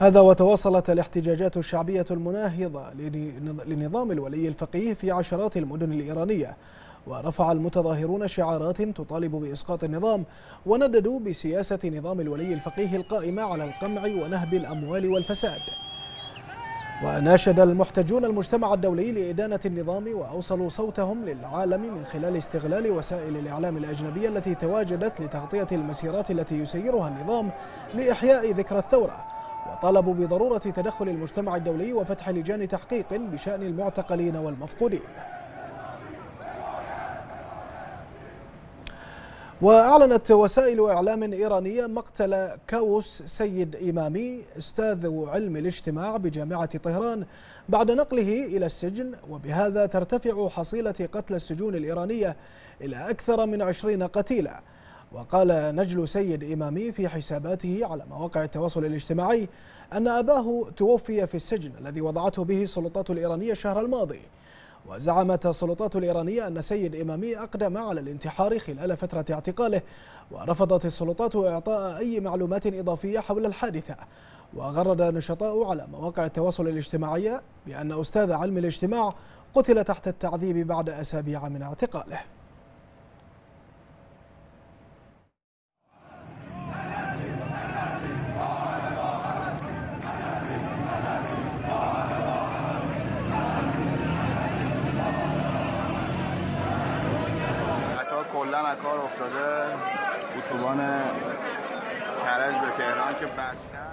هذا وتواصلت الاحتجاجات الشعبية المناهضة لنظام الولي الفقيه في عشرات المدن الإيرانية ورفع المتظاهرون شعارات تطالب بإسقاط النظام ونددوا بسياسة نظام الولي الفقيه القائمة على القمع ونهب الأموال والفساد. وناشد المحتجون المجتمع الدولي لإدانة النظام وأوصلوا صوتهم للعالم من خلال استغلال وسائل الإعلام الأجنبية التي تواجدت لتغطية المسيرات التي يسيرها النظام لإحياء ذكرى الثورة. وطالبوا بضرورة تدخل المجتمع الدولي وفتح لجان تحقيق بشأن المعتقلين والمفقودين. وأعلنت وسائل إعلام إيرانية مقتل كاوس سيد إمامي أستاذ علم الاجتماع بجامعة طهران بعد نقله إلى السجن. وبهذا ترتفع حصيلة قتل السجون الإيرانية إلى أكثر من عشرين قتيلا. وقال نجل سيد إمامي في حساباته على مواقع التواصل الاجتماعي أن أباه توفي في السجن الذي وضعته به السلطات الإيرانية الشهر الماضي. وزعمت السلطات الإيرانية أن سيد إمامي أقدم على الانتحار خلال فترة اعتقاله ورفضت السلطات إعطاء أي معلومات إضافية حول الحادثة. وغرد نشطاء على مواقع التواصل الاجتماعي بأن أستاذ علم الاجتماع قتل تحت التعذيب بعد أسابيع من اعتقاله. کلا کار افتاده. اتوبان کرج به تهران که بسته.